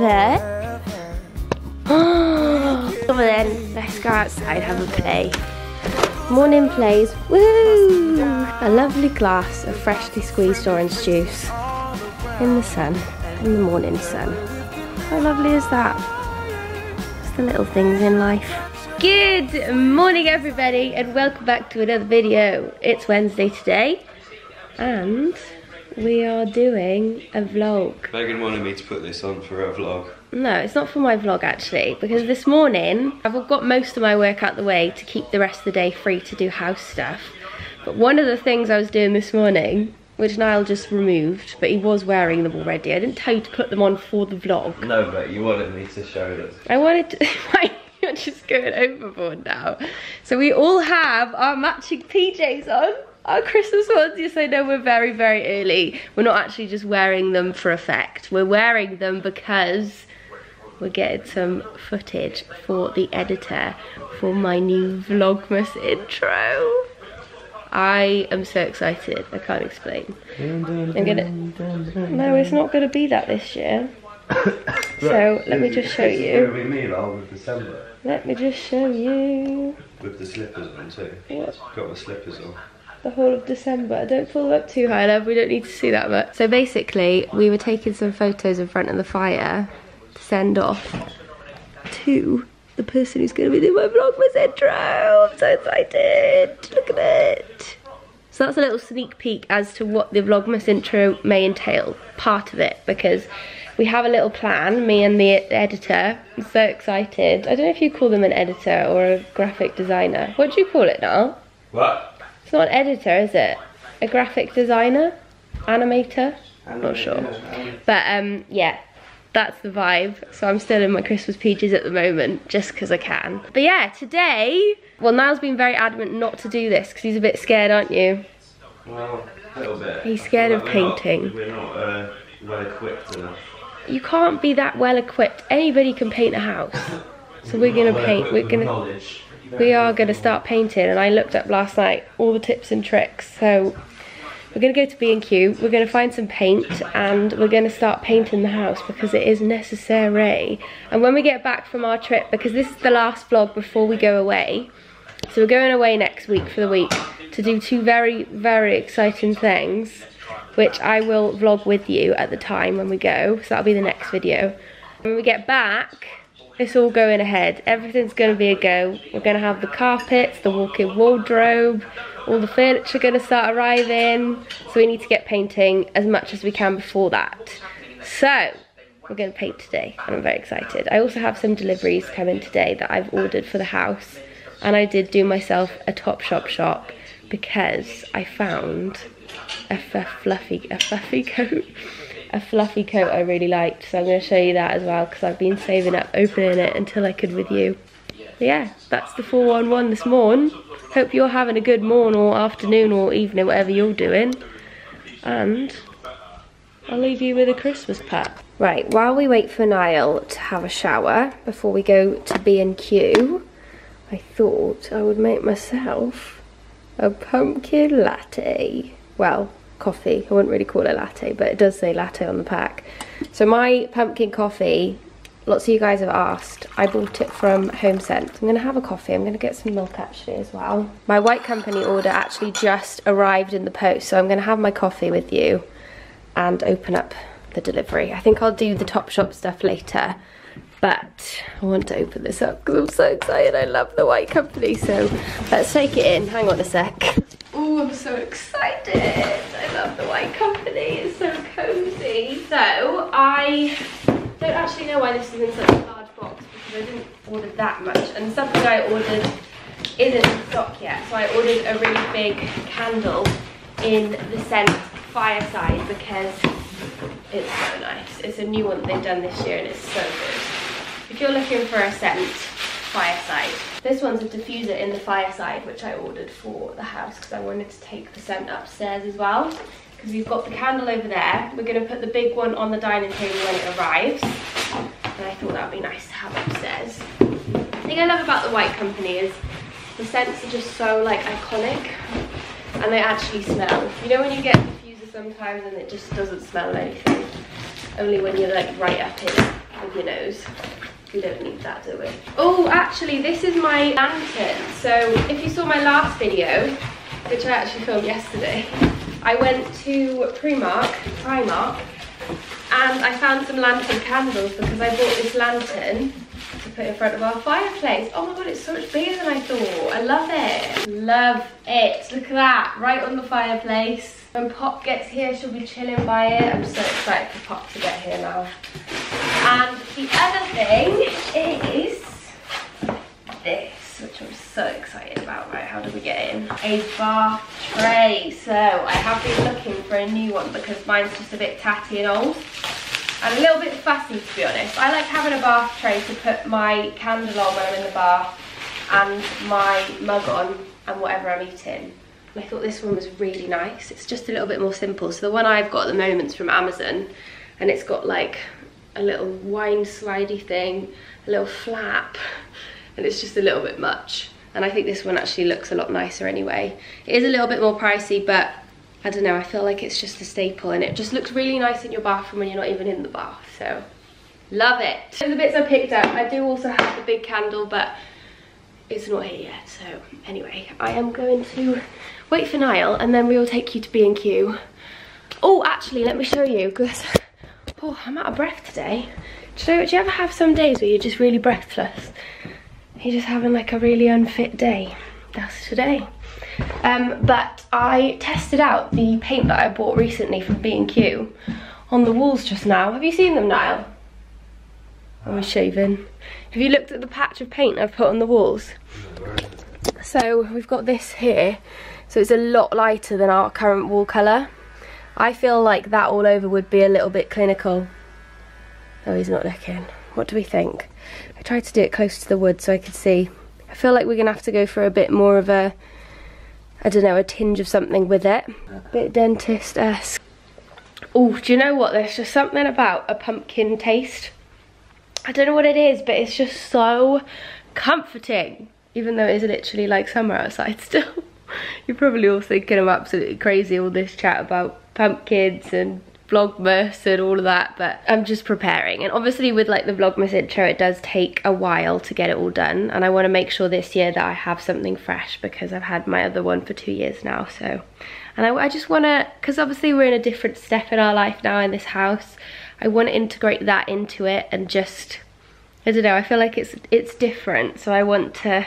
there. Come on then, let's go outside, have a play. Morning plays, woo! A lovely glass of freshly squeezed orange juice in the sun, in the morning sun. How lovely is that? Just the little things in life. Good morning everybody and welcome back to another video. It's Wednesday today and we are doing a vlog. Meggan wanted me to put this on for her vlog. No, it's not for my vlog actually, because this morning I've got most of my work out the way to keep the rest of the day free to do house stuff. But one of the things I was doing this morning, which Niall just removed, but he was wearing them already. I didn't tell you to put them on for the vlog. No, but you wanted me to show them. I wanted to, you're just going overboard now. So we all have our matching PJs on our Christmas ones. Yes, I know we're very, very early. We're not actually just wearing them for effect. We're wearing them because we're getting some footage for the editor for my new Vlogmas intro. I am so excited, I can't explain. I'm gonna, no, it's not gonna be that this year. So, let me just show you. be me December. Let me just show you With the slippers on too. What? Got my slippers on. The whole of December. Don't pull up too high, love. We don't need to see that much. So basically, we were taking some photos in front of the fire to send off to the person who's going to be doing my Vlogmas intro. Oh, I'm so excited. Look at it. So that's a little sneak peek as to what the Vlogmas intro may entail. Part of it, because we have a little plan, me and the editor. I'm so excited. I don't know if you call them an editor or a graphic designer. What do you call it now? What? It's not an editor, is it? A graphic designer? Animator? Not sure. But um, yeah, that's the vibe. So I'm still in my Christmas peaches at the moment, just because I can. But yeah, today, well, Niall's been very adamant not to do this because he's a bit scared, aren't you? Well, a little bit. He's scared of But we're not- painting. We're not uh, well equipped enough. You can't be that well equipped. Anybody can paint a house. So we're gonna paint. We're gonna. We are going to start painting and I looked up last night all the tips and tricks. So we're going to go to B&Q, we're going to find some paint and we're going to start painting the house because it is necessary. And when we get back from our trip, because this is the last vlog before we go away, so we're going away next week for the week to do two very, very exciting things, which I will vlog with you at the time when we go. So that'll be the next video. When we get back, it's all going ahead. Everything's going to be a go. We're going to have the carpets, the walk-in wardrobe, all the furniture going to start arriving. So we need to get painting as much as we can before that. So we're going to paint today and I'm very excited. I also have some deliveries coming today that I've ordered for the house. And I did do myself a Topshop shop shop because I found a fluffy, a fluffy coat a fluffy coat I really liked. So I'm going to show you that as well because I've been saving up opening it until I could with you. But yeah, that's the 411 this morning. Hope you're having a good morning or afternoon or evening, whatever you're doing. And I'll leave you with a Christmas pack. Right, while we wait for Niall to have a shower before we go to B&Q, I thought I would make myself a pumpkin latte. Well, coffee. I wouldn't really call it latte, but it does say latte on the pack. So my pumpkin coffee, lots of you guys have asked. I bought it from HomeSense. I'm gonna have a coffee. I'm gonna get some milk actually as well. My white company order actually just arrived in the post, so I'm gonna have my coffee with you and open up the delivery. I think I'll do the Topshop stuff later. But I want to open this up because I'm so excited. I love the white company. So let's take it in. Hang on a sec. Oh, I'm so excited. I love the white company. It's so cozy. So I don't actually know why this is in such a large box because I didn't order that much. And something I ordered isn't in stock yet. So I ordered a really big candle in the scent Fireside because it's so nice. It's a new one they've done this year and it's so good. If you're looking for a scent, Fireside. This one's a diffuser in the Fireside, which I ordered for the house because I wanted to take the scent upstairs as well. Because we've got the candle over there. We're going to put the big one on the dining table when it arrives. And I thought that would be nice to have upstairs. The thing I love about the White Company is the scents are just so like iconic and they actually smell. You know when you get diffuser sometimes and it just doesn't smell anything. only when you're like right up in with your nose. We don't need that, do we? Oh, actually, this is my lantern. So if you saw my last video, which I actually filmed yesterday, I went to Primark, Primark, and I found some lantern candles because I bought this lantern to put in front of our fireplace. Oh my god, it's so much bigger than I thought. I love it. Love it. Look at that, right on the fireplace. When Pop gets here, she'll be chilling by it. I'm so excited for Pop to get here now. And the other thing is this, which I'm so excited about. Right, how do we get in? A bath tray. So I have been looking for a new one because mine's just a bit tatty and old. And a little bit fussy to be honest. I like having a bath tray to put my candle on when I'm in the bath and my mug on and whatever I'm eating. I thought this one was really nice. It's just a little bit more simple. So the one I've got at the moment is from Amazon and it's got like a little wine slidey thing, a little flap, and it's just a little bit much. And I think this one actually looks a lot nicer anyway. It is a little bit more pricey, but I don't know, I feel like it's just a staple and it just looks really nice in your bathroom when you're not even in the bath, so love it. So the bits I picked up, I do also have the big candle, but it's not here yet, so anyway, I am going to wait for Niall and then we will take you to B&Q. Oh, actually, let me show you, because oh, I'm out of breath today. Do you, know, do you ever have some days where you're just really breathless? You're just having like a really unfit day. That's today. Um, but I tested out the paint that I bought recently from B&Q on the walls just now. Have you seen them, Niall? I'm shaving. Have you looked at the patch of paint I've put on the walls? So we've got this here. So it's a lot lighter than our current wall colour. I feel like that all over would be a little bit clinical. Oh, he's not looking. What do we think? I tried to do it close to the wood so I could see. I feel like we're going to have to go for a bit more of a, I don't know, a tinge of something with it. A bit dentist-esque. Oh, do you know what? There's just something about a pumpkin taste. I don't know what it is, but it's just so comforting. Even though it is literally like summer outside still. You're probably all thinking I'm absolutely crazy all this chat about pumpkins and vlogmas and all of that but I'm just preparing and obviously with like the vlogmas intro it does take a while to get it all done and I want to make sure this year that I have something fresh because I've had my other one for two years now so and I, I just want to because obviously we're in a different step in our life now in this house I want to integrate that into it and just I don't know I feel like it's it's different. So I want to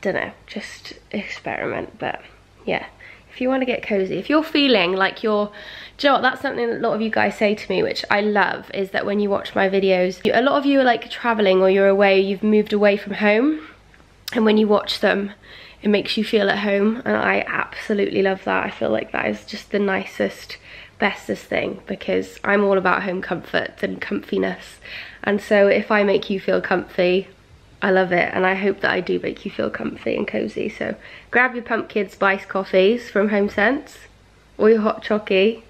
don't know just experiment. But yeah if you want to get cozy if you're feeling like you're you know what, that's something that a lot of you guys say to me, which I love, is that when you watch my videos, a lot of you are like traveling or you're away, you've moved away from home, and when you watch them, it makes you feel at home, and I absolutely love that. I feel like that is just the nicest, bestest thing, because I'm all about home comfort and comfiness, and so if I make you feel comfy, I love it and I hope that I do make you feel comfy and cozy. So grab your pumpkin spice coffees from Home Sense or your hot chockey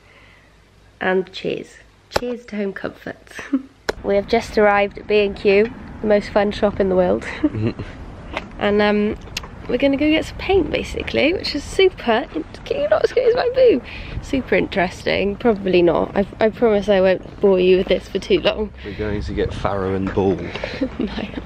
and cheers. Cheers to home comforts. we have just arrived at B&Q, the most fun shop in the world. and um, we're gonna go get some paint basically, which is super, can you not excuse my boo? Super interesting, probably not. I, I promise I won't bore you with this for too long. We're going to get farrow and ball. Niall.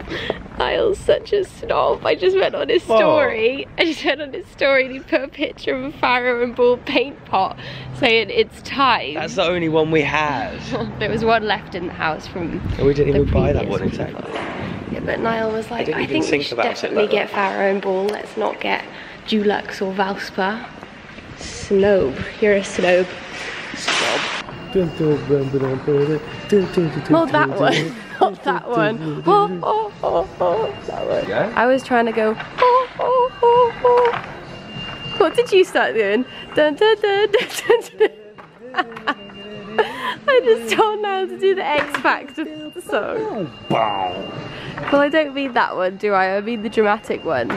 Niall's such a snob. I just went on his story. I just went on his story and he put a picture of a farrow and ball paint pot saying it's time. That's the only one we had. there was one left in the house from Oh, we didn't the even buy that one people. exactly. Yeah, but Niall was like, didn't I, even think we should about definitely like get that. Farrow and Ball. Let's not get Dulux or Valspar. Snob. You're a snob. Not that one. Not that one. Oh, oh, oh, oh. That one. Yeah? I was trying to go. Oh, oh, oh, oh. What did you start doing? Dun, dun, dun, dun, dun, dun. I just told Niall to do the X Factor song. Well, I don't mean that one, do I? I mean the dramatic one.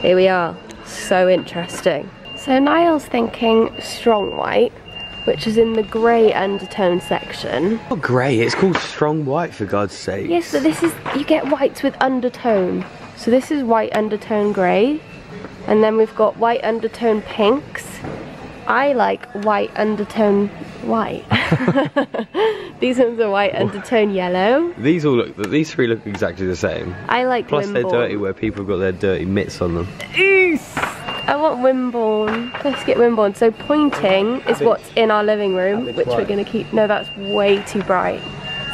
Here we are. So interesting. So Niall's thinking strong white, which is in the grey undertone section. Not grey, it's called strong white for God's sake. Yes, but this is, you get whites with undertone. So this is white undertone grey. And then we've got white undertone pinks. I like white undertone white. these ones are white undertone yellow. These all look. These three look exactly the same. I like Plus, Wimborne. they're dirty where people have got their dirty mitts on them. Oos! I want Wimborne. Let's get Wimborne. So pointing is what's in our living room, which we're gonna keep. No, that's way too bright.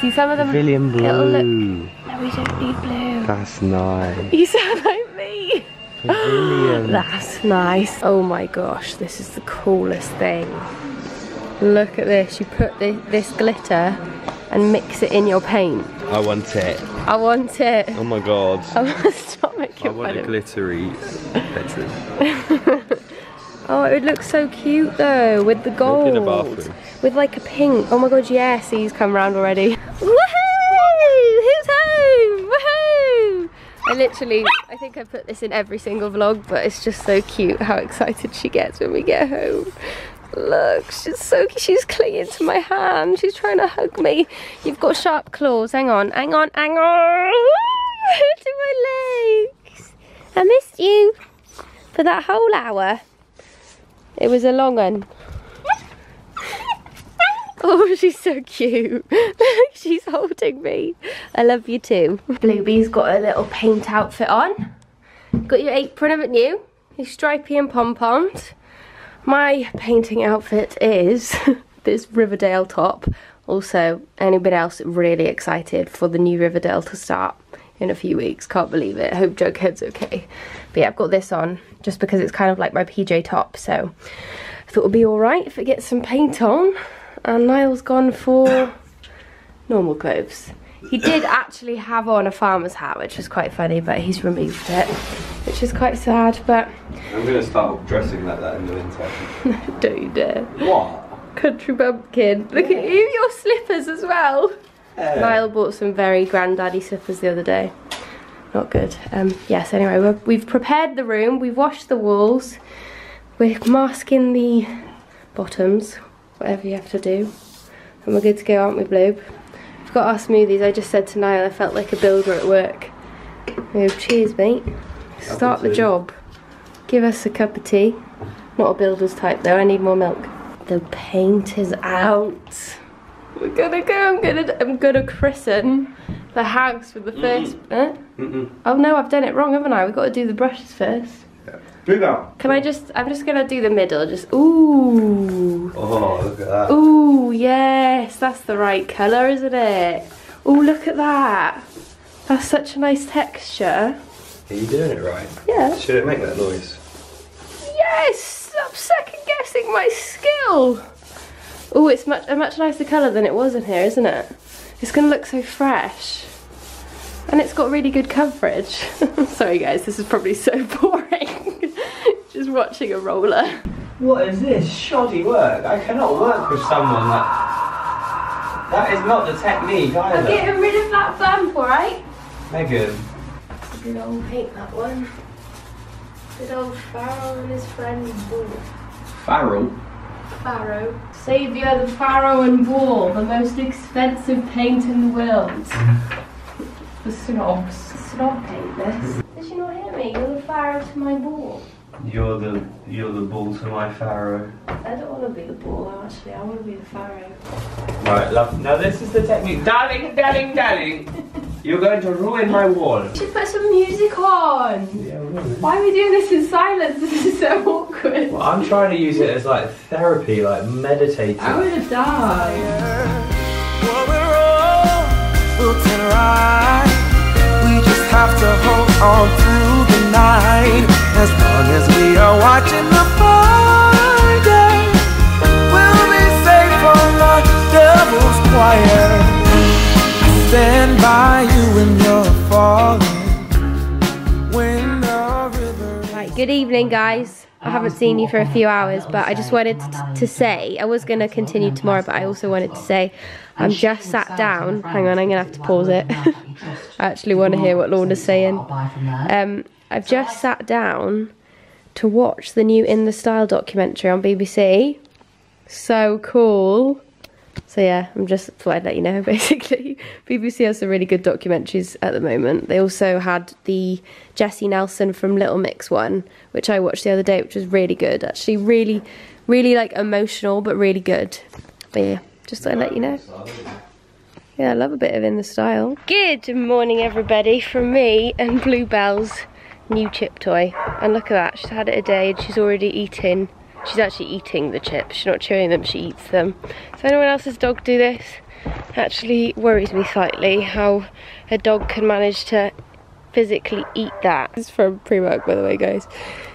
See some of them. Pavilion it'll look- blue. No, we don't need blue. That's nice. You sound like me. Pavilion. That's nice. Oh my gosh, this is the coolest thing. Look at this. You put thi- this glitter and mix it in your paint. I want it. I want it. Oh my god. I stop making I want a glittery bedroom. Oh, it would look so cute though with the gold. in a bathroom. With like a pink. Oh my god, yes, he's come round already. Woohoo! Who's home? Woohoo! I literally, I think I put this in every single vlog, but it's just so cute how excited she gets when we get home. Look, she's so she's clinging to my hand. She's trying to hug me. You've got sharp claws. Hang on, hang on, hang on. to my legs. I missed you for that whole hour. It was a long one. Oh, she's so cute. she's holding me. I love you too. Bluebee's got a little paint outfit on. Got your apron, haven't you? Your stripy and pom-poms. My painting outfit is this Riverdale top. Also, anybody else really excited for the new Riverdale to start in a few weeks? Can't believe it. Hope Jughead's okay. But yeah, I've got this on just because it's kind of like my PJ top. So I thought it would be alright if it gets some paint on. And Niall's gone for normal clothes. He did actually have on a farmer's hat, which was quite funny, but he's removed it, which is quite sad, but I'm gonna start dressing like that in the winter. don't you dare. What? Country bumpkin. Look at you, your slippers as well. Niall bought some very granddaddy slippers the other day. Not good. Um, yes, anyway, we're, we've prepared the room, we've washed the walls, we're masking the bottoms, whatever you have to do. And we're good to go, aren't we, Bloob? We've got our smoothies. I just said to Niall I felt like a builder at work. Oh, cheers, mate. Start the job. Give us a cup of tea. Not a builder's type though, I need more milk. The paint is out. We're gonna go, I'm gonna, I'm gonna christen the house with the first, huh? Mm-mm. Oh no, I've done it wrong, haven't I? We've got to do the brushes first. Move out. Can I just, I'm just gonna do the middle, just, ooh. Oh, look at that. Ooh, yes, that's the right colour, isn't it? Ooh, look at that. That's such a nice texture. Are you doing it right? Yeah. Should it make that noise? Yes! Stop second guessing my skill! Oh, it's much a much nicer colour than it was in here, isn't it? It's gonna look so fresh. And it's got really good coverage. Sorry guys, this is probably so boring. Just watching a roller. What is this? Shoddy work. I cannot work with someone that. That is not the technique either. I'm getting rid of that bump, alright? Meggan. Good old paint that one. Good old Pharaoh and his friend Bull. Farrell. Pharaoh. Saviour the Pharaoh and Bull, the most expensive paint in the world. Mm-hmm. The snobs. Snob paint this. Did you not hear me? You're the Pharaoh to my ball. You're the you're the bull to my Pharaoh. I don't want to be the ball actually. I want to be the Pharaoh. Right, love. Now this is the technique. Darling, darling, darling. You're going to ruin my wall. We should put some music on. Yeah. Why are we doing this in silence? This is so awkward. Well, I'm trying to use it as like therapy, like meditating. I would have died. We just have to hold on through the night. As long as we are watching the Friday, we'll be safe from the devil's choir. I stand by you when you're falling. When the river. Right, good evening, guys. I haven't seen you for a few hours, but I just wanted to, to say, I was going to continue tomorrow, but I also wanted to say, I'm just sat down. Hang on, I'm going to have to pause it. I actually want to hear what Lorna's saying. Um, I've just sat down to watch the new In the Style documentary on BBC. So cool. So yeah, I'm just thought I'd let you know basically. BBC has some really good documentaries at the moment. They also had the Jesy Nelson from Little Mix one, which I watched the other day, which was really good. Actually really really like emotional but really good. But yeah, just to let you know. Yeah, I love a bit of in the style. Good morning, everybody, from me and Bluebell's new chip toy. And look at that, she's had it a day and she's already eating. She's actually eating the chips. She's not chewing them, she eats them. So anyone else's dog do this? Actually worries me slightly how a dog can manage to physically eat that. This is from Primark, by the way, guys.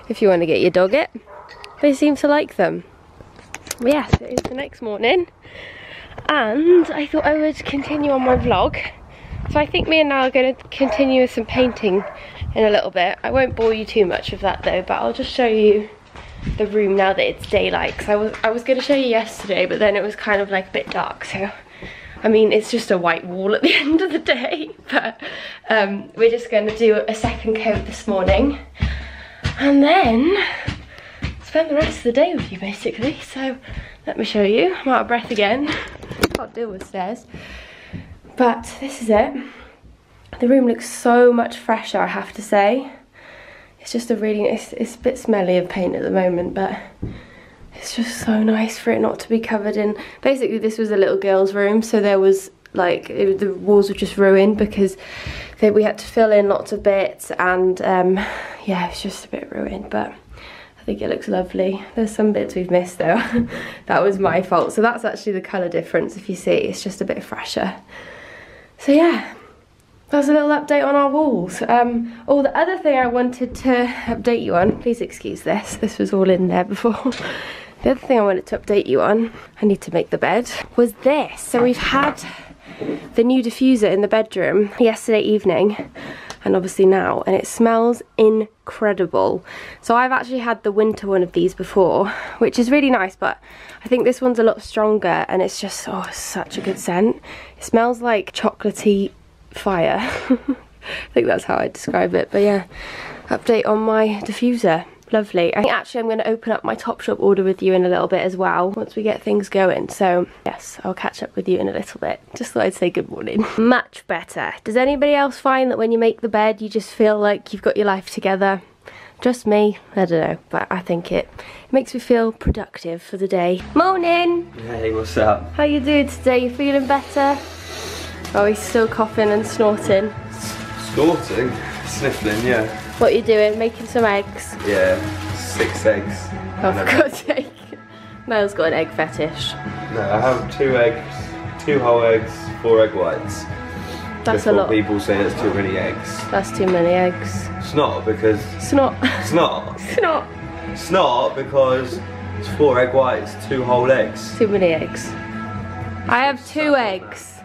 If you want to get your dog it, they seem to like them. But yes, it is the next morning and I thought I would continue on my vlog. So I think me and Niall are going to continue with some painting in a little bit. I won't bore you too much with that though, but I'll just show you the room now that it's daylight. Because I was, I was going to show you yesterday, but then it was kind of like a bit dark. So, I mean, it's just a white wall at the end of the day. But um, we're just going to do a second coat this morning. And then spend the rest of the day with you basically. So let me show you. I'm out of breath again. Can't deal with stairs. But this is it. The room looks so much fresher, I have to say. It's just a really, it's, it's a bit smelly of paint at the moment, but it's just so nice for it not to be covered in. Basically, this was a little girl's room, so there was like, it, the walls were just ruined because they, we had to fill in lots of bits and um, yeah, it's just a bit ruined, but think it looks lovely. There's some bits we've missed though. that was my fault. So that's actually the colour difference if you see. It's just a bit fresher. So yeah, that's a little update on our walls. Um, oh, the other thing I wanted to update you on, please excuse this, this was all in there before. the other thing I wanted to update you on, I need to make the bed, was this. So we've had the new diffuser in the bedroom yesterday evening and obviously now and it smells incredible. So I've actually had the winter one of these before which is really nice but I think this one's a lot stronger and it's just oh such a good scent. It smells like chocolatey fire. I think that's how I describe it but yeah. Update on my diffuser lovely. I think actually I'm going to open up my Topshop order with you in a little bit as well once we get things going. So yes, I'll catch up with you in a little bit. Just thought I'd say good morning. Much better. Does anybody else find that when you make the bed you just feel like you've got your life together? Just me, I don't know, but I think it, it makes me feel productive for the day. Morning! Hey, what's up? How you doing today? You feeling better? Oh, he's still coughing and snorting. Snorting? Sniffling, yeah. What you doing? Making some eggs? Yeah, six eggs. Oh, for God's sake. Mel's got an egg fetish. No, I have two eggs, two whole eggs, four egg whites. That's a lot. people say there's too many eggs. That's too many eggs. It's not because It's not. it's not. It's not. It's not because it's four egg whites, two whole eggs. Too many eggs. I have two eggs.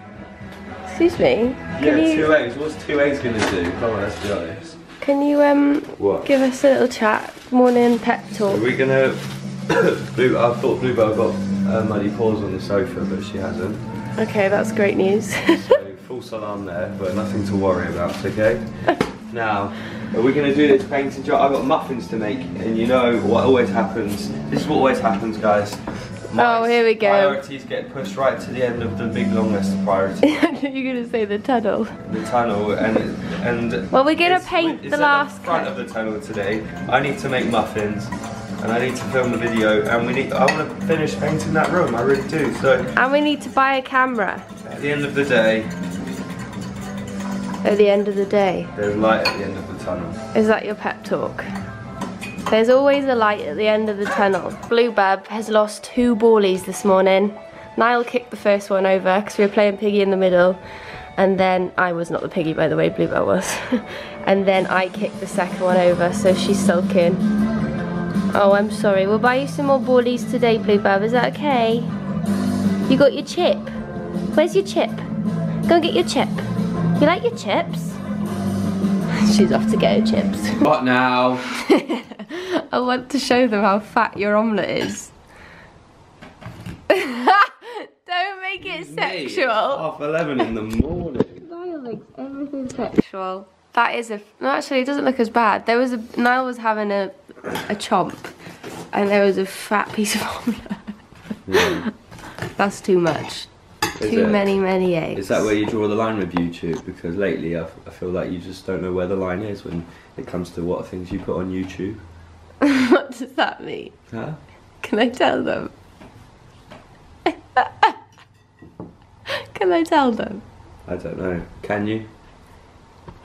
Excuse me. Can yeah, you two eggs. What's two eggs gonna do? Come on, let's be honest. Can you um What? give us a little chat? Morning pep talk? Are we gonna? Blue, I thought Bluebell got uh, muddy paws on the sofa, but she hasn't. Okay, that's great news. So full salam there, but nothing to worry about. Okay. Now, are we gonna do this painting job? I've got muffins to make, and you know what always happens. This is what always happens, guys. My Oh, here we go. Priorities get pushed right to the end of the big long list of priorities. You're gonna say the tunnel. the tunnel and and Well, we're gonna paint the last front of the tunnel today. I need to make muffins and I need to film the video and we need I want to finish painting that room I really do so And we need to buy a camera at the end of the day at the end of the day. there's light at the end of the tunnel Is that your pep talk? There's always a light at the end of the tunnel. Bluebub has lost two ballies this morning. Niall kicked the first one over because we were playing piggy in the middle. And then, I was not the piggy by the way, Bluebell was. and then I kicked the second one over, so she's sulking. Oh, I'm sorry. We'll buy you some more ballies today, Bluebub. Is that okay? You got your chip? Where's your chip? Go and get your chip. You like your chips? She's off to get her chips. what now I want to show them how fat your omelette is. Don't make it sexual. half 11 in the morning Niall makes everything sexual. That is a. No, actually, it doesn't look as bad. There was a. Niall was having a a chomp, and there was a fat piece of omelette. That's too much. Is too it? many, many eggs. is that where you draw the line with YouTube because lately I, feel like you just don't know where the line is when it comes to what things you put on YouTube what does that mean? huh Can I tell them? Can I tell them? I don't know. Can you?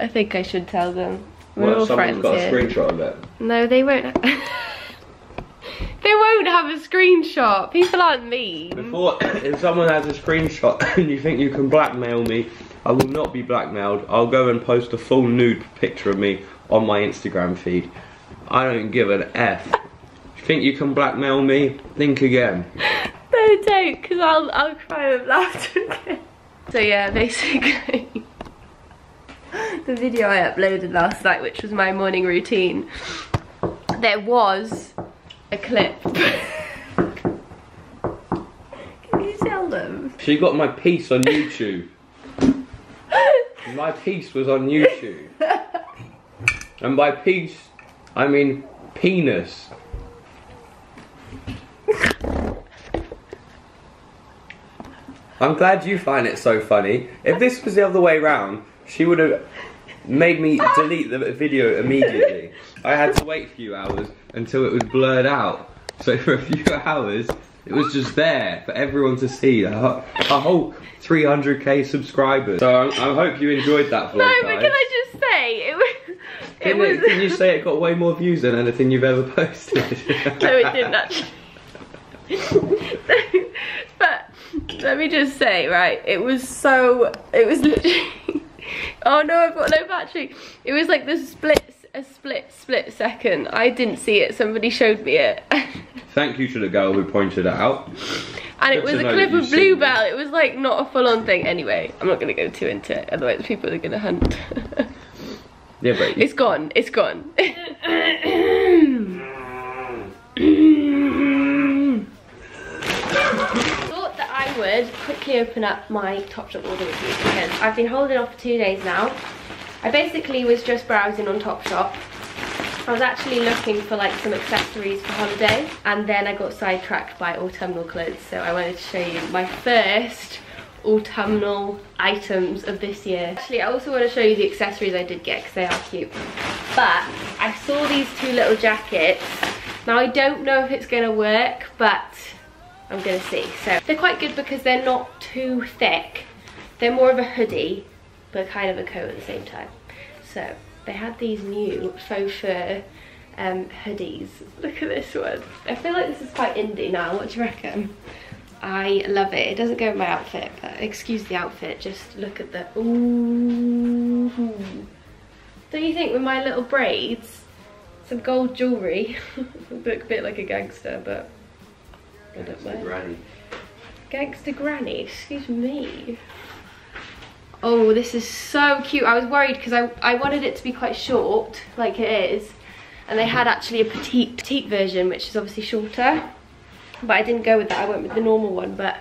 I think I should tell them. We're What all friends got here. a screenshot of it? No, they won't. Have a screenshot. People aren't mean. Before, if someone has a screenshot and you think you can blackmail me, I will not be blackmailed. I'll go and post a full nude picture of me on my Instagram feed. I don't give an F. You think you can blackmail me? Think again. No, don't, because I'll, I'll cry with laughter again. So yeah, basically, the video I uploaded last night, which was my morning routine, there was a clip. Can you tell them? She got my piece on YouTube. My piece was on YouTube. And by piece, I mean penis. I'm glad you find it so funny. If this was the other way round, she would have made me delete the video immediately. I had to wait a few hours until it was blurred out. So for a few hours, it was just there for everyone to see. A, a whole 300k subscribers. So I, I hope you enjoyed that vlog, No, but guys. can I just say, it was... It Can, was... it- can you say it got way more views than anything you've ever posted? no, it didn't actually. but let me just say, right, it was so, it was literally, oh no, I've got no battery. It was like the split, a split, split second. I didn't see it, somebody showed me it. Thank you to the girl who pointed it out. And it was a clip of Bluebell. It was like not a full on thing. Anyway, I'm not gonna go too into it, otherwise people are gonna hunt. Yeah, but it's gone, it's gone. thought that I would quickly open up my Topshop order with you because I've been holding off for two days now. I basically was just browsing on Topshop. I was actually looking for like some accessories for holiday and then I got sidetracked by autumnal clothes so I wanted to show you my first autumnal items of this year. Actually I also want to show you the accessories I did get because they are cute. But I saw these two little jackets. Now I don't know if it's going to work but I'm gonna see. So they're quite good because they're not too thick. They're more of a hoodie, but kind of a coat at the same time. So they had these new faux fur um, hoodies. Look at this one. I feel like this is quite indie now. What do you reckon? I love it. It doesn't go with my outfit, but excuse the outfit. Just look at the ooh. Don't you think with my little braids, some gold jewellery, look a bit like a gangster, but I don't mind. Granny. Gangster Granny, excuse me. Oh, this is so cute. I was worried because I, I wanted it to be quite short, like it is. And they had actually a petite, petite version, which is obviously shorter. But I didn't go with that, I went with the normal one, but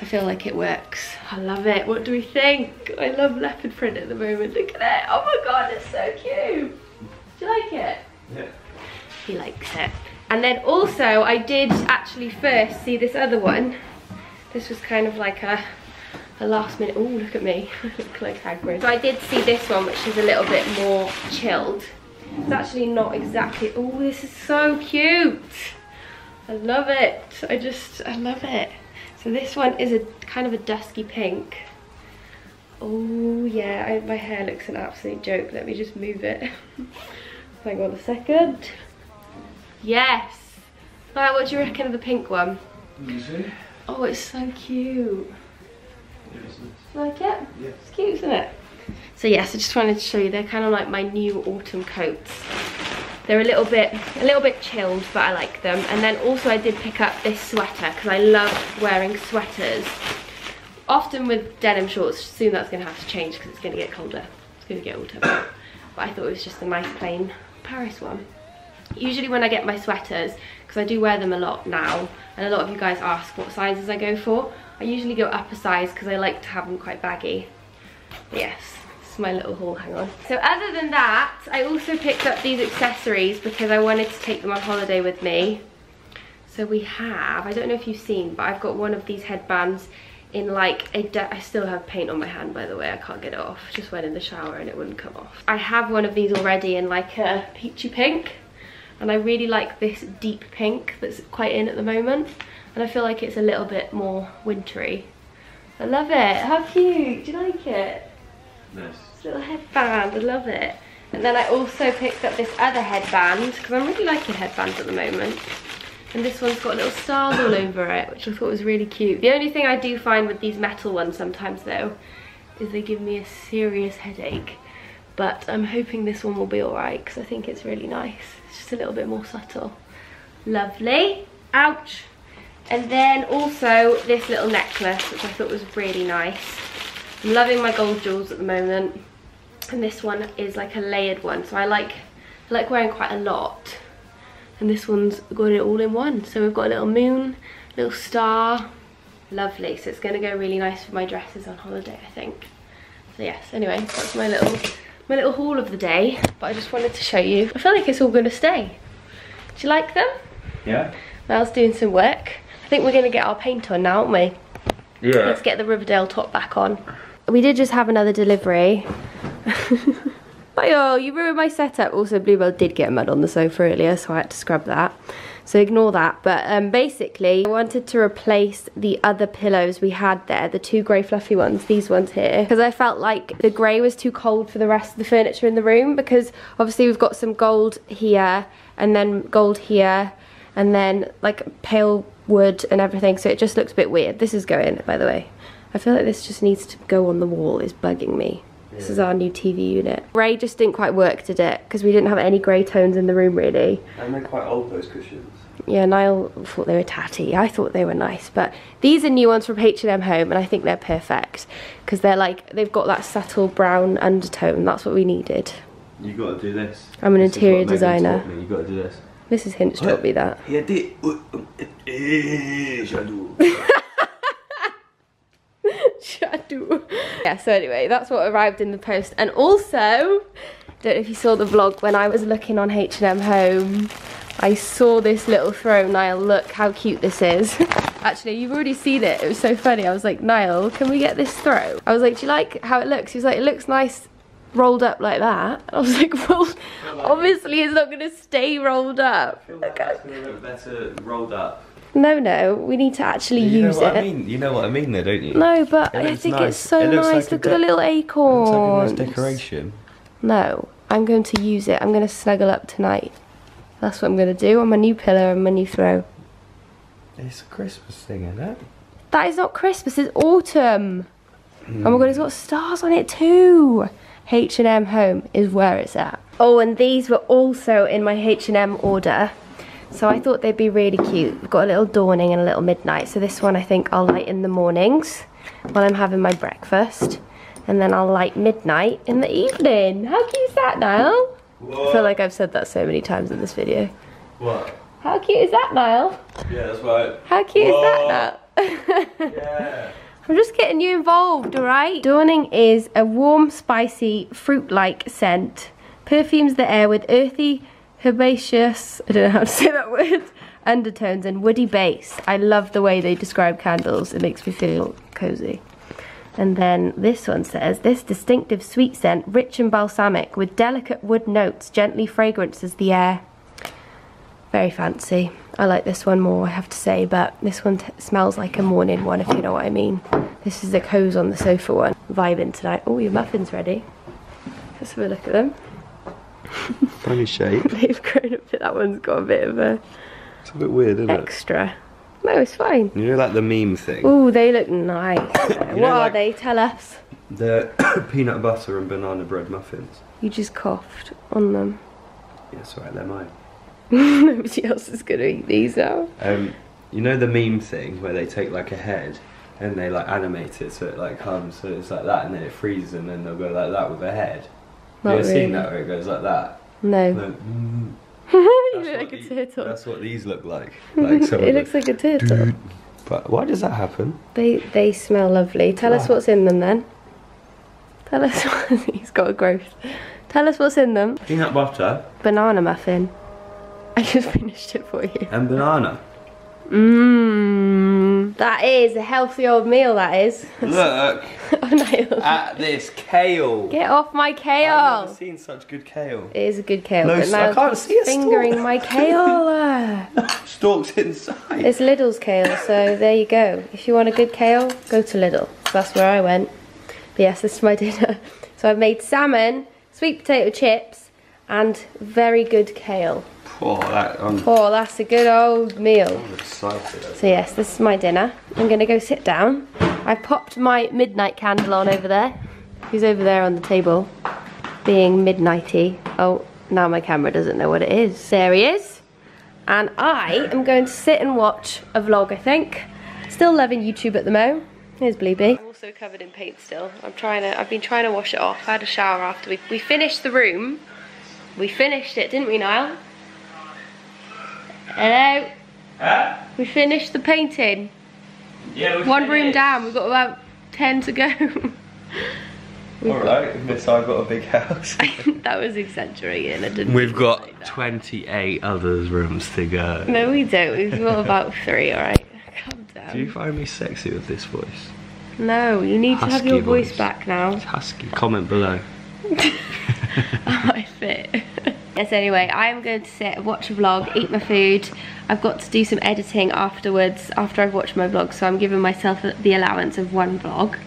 I feel like it works. I love it. What do we think? I love leopard print at the moment. Look at it. Oh my god, it's so cute. Do you like it? Yeah. he likes it. And then also I did actually first see this other one. This was kind of like a, a last minute, oh look at me, I look like Hagrid. So I did see this one which is a little bit more chilled. It's actually not exactly, oh this is so cute. I love it, I just, I love it. So this one is a kind of a dusky pink. Oh yeah, I, my hair looks an absolute joke. Let me just move it. Hang on a second. Yes. Right, what do you reckon of the pink one? Easy. Oh, it's so cute. Like it? Yeah. It's cute, isn't it? So yes, I just wanted to show you. They're kind of like my new autumn coats. They're a little bit, a little bit chilled, but I like them. And then also I did pick up this sweater because I love wearing sweaters. Often with denim shorts, soon that's going to have to change because it's going to get colder. It's going to get autumn. But I thought it was just a nice plain Paris one. Usually when I get my sweaters, because I do wear them a lot now, and a lot of you guys ask what sizes I go for, I usually go up a size because I like to have them quite baggy. But yes, this is my little haul, hang on. So other than that, I also picked up these accessories because I wanted to take them on holiday with me. So we have, I don't know if you've seen, but I've got one of these headbands in like a, I still have paint on my hand by the way, I can't get it off. Just went in the shower and it wouldn't come off. I have one of these already in like a peachy pink, And I really like this deep pink that's quite in at the moment. And I feel like it's a little bit more wintry. I love it. How cute. Do you like it? Nice. This little headband. I love it. And then I also picked up this other headband because I'm really liking headbands at the moment. And this one's got little stars all over it, which I thought was really cute. The only thing I do find with these metal ones sometimes though, is they give me a serious headache. But I'm hoping this one will be alright because I think it's really nice. It's just a little bit more subtle. Lovely. Ouch. And then also this little necklace, which I thought was really nice. I'm loving my gold jewels at the moment. And this one is like a layered one. So I like, I like wearing quite a lot. And this one's got it all in one. So we've got a little moon, little star. Lovely. So it's going to go really nice for my dresses on holiday, I think. So yes, anyway, that's my little my little haul of the day. But I just wanted to show you. I feel like it's all going to stay. Do you like them? Yeah? Mel's doing some work. Think we're going to get our paint on now, aren't we? Yeah. Let's get the Riverdale top back on. We did just have another delivery. oh, you ruined my setup. Also, Bluebell did get mud on the sofa earlier, so I had to scrub that. So ignore that. But um, basically, I wanted to replace the other pillows we had there, the two grey fluffy ones, these ones here, because I felt like the grey was too cold for the rest of the furniture in the room, because obviously we've got some gold here, and then gold here, and then like pale wood and everything, so it just looks a bit weird. This is going, by the way. I feel like this just needs to go on the wall, it's bugging me. This is our new TV unit. Grey just didn't quite work, did it? Because we didn't have any grey tones in the room, really. And they're quite old, those cushions. Yeah, Niall thought they were tatty. I thought they were nice, but these are new ones from H&M Home, and I think they're perfect because they're like they've got that subtle brown undertone. That's what we needed. You got to do this. I'm an This interior designer. You got to do this. Mrs. Hinch taught me that. Yeah. Eh, Shadow. Shadow. Yeah, so anyway, that's what arrived in the post. And also, don't know if you saw the vlog when I was looking on H&M Home. I saw this little throw. Niall, look how cute this is. Actually, you've already seen it. It was so funny. I was like, Niall, can we get this throw? I was like, do you like how it looks? He was like, it looks nice rolled up like that. I was like, well, obviously it's not going to stay rolled up. I feel like that's going to look better rolled up. No, no, we need to actually You know use what it. I mean? You know what I mean, though, don't you? No, but It I looks think nice. it's so It looks nice. like Look at the de- little It's acorns. like a nice decoration. No, I'm going to use it. I'm going to snuggle up tonight. That's what I'm going to do on my new pillow and my new throw. It's a Christmas thing, isn't it? That is not Christmas, it's autumn. Hmm. Oh my god, it's got stars on it too. H&M Home is where it's at. Oh, and these were also in my H&M order. So I thought they'd be really cute. We've got a little dawning and a little midnight. So this one I think I'll light in the mornings while I'm having my breakfast. And then I'll light midnight in the evening. How cute is that, Niall? I feel like I've said that so many times in this video. What? How cute is that, Niall? Yeah, that's right. How cute Whoa. is that, Niall? Yeah. I'm just getting you involved, alright? Dawning is a warm, spicy, fruit-like scent. Perfumes the air with earthy, herbaceous, I don't know how to say that word, undertones and woody base. I love the way they describe candles. It makes me feel cozy. And then this one says, this distinctive sweet scent, rich and balsamic, with delicate wood notes, gently fragrances the air. Very fancy. I like this one more, I have to say, but this one t smells like a morning one, if you know what I mean. This is the cozy on the sofa one. Vibing tonight. Oh, your muffin's ready. Let's have a look at them. Funny shape. They've grown a bit. That one's got a bit of a It's a bit weird, isn't it? extra. No, it's fine. You know, like the meme thing? Ooh, they look nice. what know, are like- they? Tell us. The peanut butter and banana bread muffins. You just coughed on them. Yeah, it's alright, they're mine. Nobody else is gonna eat these now. Um, you know the meme thing where they take like a head and they like animate it so it like comes, so it's like that and then it freezes and then they'll go like that with a head. Not you ever really. seen that where it goes like that? No. Like, mm, you that's look what like a the- turtle. That's what these look like. Like it looks like a turtle. But why does that happen? They they smell lovely. Tell us what's in them then. Tell us. He's got a growth. Tell us what's in them. Peanut butter Banana muffin. I just finished it for you. and banana. Mmm. That is a healthy old meal. That is. Look, oh, at this kale. Get off my kale. I've never seen such good kale. It is a good kale, No, I can't see a fingering my kale. Stalks inside. It's Lidl's kale, so there you go. If you want a good kale, go to Lidl. That's where I went. But yes, this is my dinner. So I've made salmon, sweet potato chips, and very good kale. Oh, that, I'm, Oh, that's a good old meal. Oh, I'm excited. So yes, this is my dinner. I'm gonna go sit down. I've popped my midnight candle on over there. He's over there on the table, being midnighty. Oh, now my camera doesn't know what it is. There he is. And I am going to sit and watch a vlog, I think. Still loving YouTube at the moment. Here's Bluebee. I'm also covered in paint still. I'm trying to, I've been trying to wash it off. I had a shower after we, we finished the room. We finished it, didn't we, Niall? Hello? Huh? We finished the painting. Yeah, One room down, we've got about 10 to go. Alright, Miss, I've got a big house. that was exaggerating, I didn't We've got say that. 28 others rooms to go. No, we don't. We've got about three, alright? Calm down. Do you find me sexy with this voice? No, you need to have your voice, voice. back now. It's husky. Comment below. I fit. Yes, anyway, I'm going to sit, watch a vlog, eat my food. I've got to do some editing afterwards, after I've watched my vlog, so I'm giving myself the allowance of one vlog.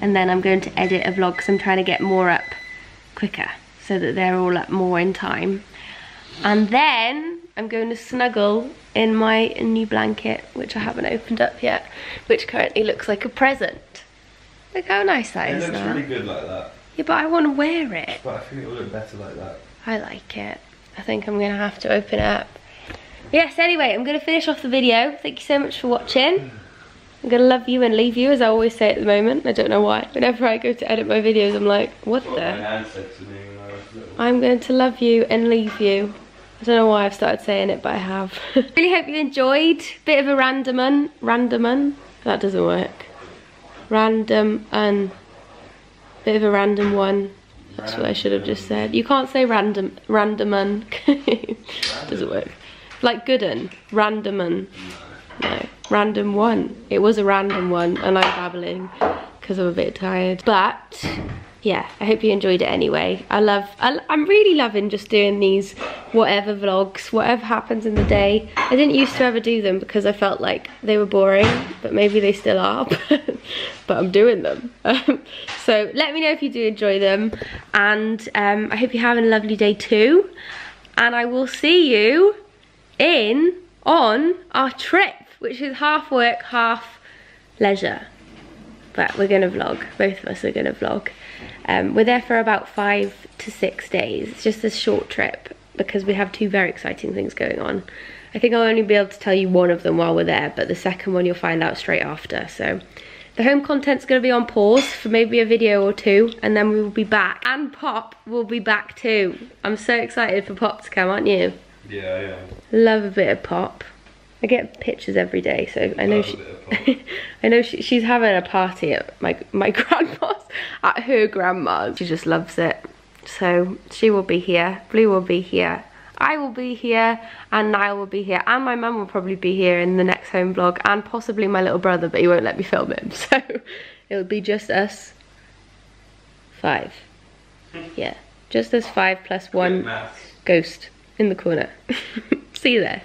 And then I'm going to edit a vlog because I'm trying to get more up quicker, so that they're all up more in time. And then I'm going to snuggle in my new blanket, which I haven't opened up yet, which currently looks like a present. Look how nice that is now. Really good like that, Yeah, but I want to wear it. but I think it will look better like that. I like it. I think I'm gonna have to open it up. Yes, anyway, I'm gonna finish off the video. Thank you so much for watching. I'm gonna love you and leave you, as I always say at the moment. I don't know why. Whenever I go to edit my videos, I'm like, what the? nan said to me when I was little. I'm going to love you and leave you. I don't know why I've started saying it, but I have. really hope you enjoyed. Bit of a random un. Random un? That doesn't work. Random un. Bit of a random one. That's what I should have just said. You can't say random random un. doesn't work. Like good un. Random un. No. Random one. It was a random one and I'm babbling because I'm a bit tired. But yeah, I hope you enjoyed it anyway. I love, I, am really loving just doing these whatever vlogs, whatever happens in the day. I didn't used to ever do them because I felt like they were boring, but maybe they still are, but I'm doing them. Um, so let me know if you do enjoy them and um, I hope you're having a lovely day too. And I will see you in, on our trip, which is half work, half leisure but we're gonna vlog. Both of us are gonna vlog. Um, we're there for about five to six days. It's just a short trip because we have two very exciting things going on. I think I'll only be able to tell you one of them while we're there, but the second one you'll find out straight after. So the home content's gonna be on pause for maybe a video or two, and then we will be back. And Pop will be back too. I'm so excited for Pop to come, aren't you? Yeah, yeah. Love a bit of Pop. I get pictures every day, so I know she. bit of Pop. I know she, she's having a party at my my grandma's, at her grandma's. She just loves it. So she will be here. Blue will be here. I will be here, and Niall will be here, and my mum will probably be here in the next home vlog, and possibly my little brother, but he won't let me film him. So it'll be just us five. Yeah, just us five plus one ghost in the corner. See you there.